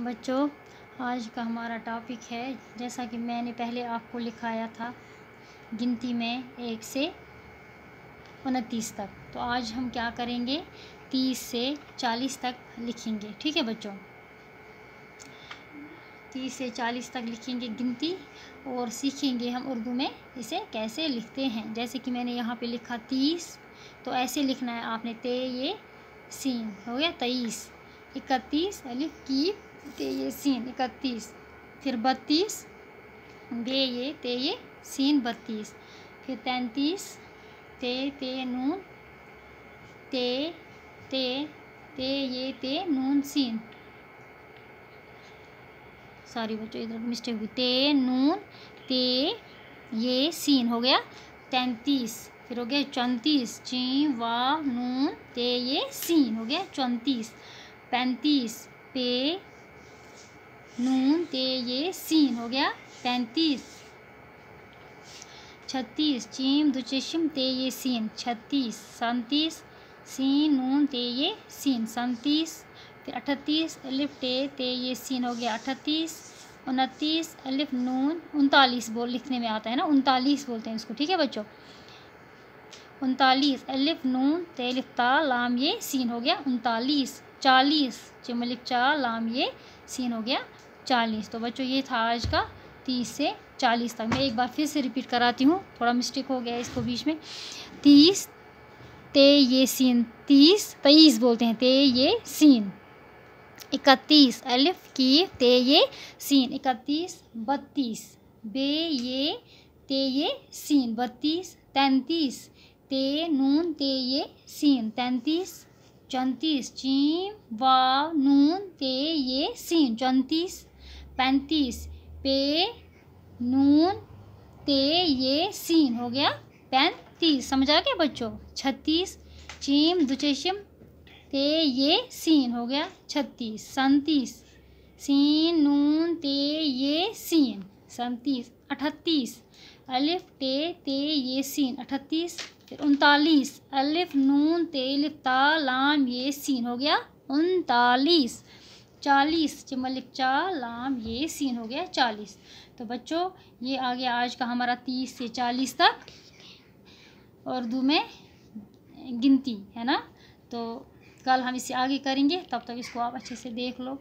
बच्चों, आज का हमारा टॉपिक है, जैसा कि मैंने पहले आपको लिखाया था, गिनती में एक से उनतीस तक। तो आज हम क्या करेंगे? तीस से चालीस तक लिखेंगे, ठीक है बच्चों? तीस से चालीस तक लिखेंगे गिनती और सीखेंगे हम उर्दू में इसे कैसे लिखते हैं। जैसे कि मैंने यहाँ पे लिखा तीस तो ऐसे लिखना है आपने ते, ये, सीन, हो गया तेईस। इकतीस अलिफ की ये सीन, इकतीस। फिर बत्तीस ते ये सीन, बत्तीस। फिर तैंतीस, ते ते, नून, ते ते ते ये ते, नून, सीन। सॉरी बच्चों, इधर मिस्टेक हुई। ते, नून, ते, ये सीन हो गया। तैंतीस, फिर हो गया चौंतीस। ची, वा, नून, ते, ये सीन हो गया चौंतीस। पैंतीस, पे नून ते ये सीन हो गया। पैंतीस। छत्तीस, चीम, दुचिशम ते ये सीन। छत्तीस, सैंतीस, सीन, नून ते ये सीन। सैंतीस फिर अठतीस, अलिफ टे ते ये सीन हो गया। अठतीस, उनतीस, अलिफ, नून, उनतालीस बोल, लिखने में आता है ना? उनतालीस बोलते हैं इसको, ठीक है बच्चों? उनतालीस, अलिफ, नून ते अलिफ ता, लाम, ये सीन हो गया। उनतालीस, चालीस चिमलिफ चा, लाम, ये सीन हो गया। चालीस। तो बच्चों, ये था आज का तीस से चालीस तक। मैं एक बार फिर से रिपीट कराती हूँ। थोड़ा मिस्टेक हो गया इसको बीच में। तीस, ते ये सीन। तीस, तेईस बोलते हैं। ते ये सीन। इकतीस, अलिफ की ते ये सीन। इकतीस, बत्तीस। बे ये, ते ये सीन। बत्तीस, तैंतीस। ते नून, ते ये सीन। तैंतीस, चौंतीस। चीम वा नून, ते ये सीन। चौंतीस पैंतीस। पे, नून, ते, ये, सीन, हो गया पैंतीस। समझ आ गया बच्चों? छत्तीस। चीम, दुचेशम, ते, ये, सीन, हो गया छत्तीस। सैंतीस। सीन, नून, ते, ये, सीन, सैंतीस। अठतीस अलिफ, टे, ते, ये, सीन अठतीस फिर उनतालीस। अलिफ, नून, ते लिफ ता लाम, ये, सीन, हो गया उनतालीस। चालीस चिमलिक चा लाम, ये सीन हो गया चालीस। तो बच्चों, ये आ गया आज का हमारा तीस से चालीस तक। उर्दू में गिनती, है ना? तो कल हम इसे आगे करेंगे, तब तक इसको आप अच्छे से देख लो।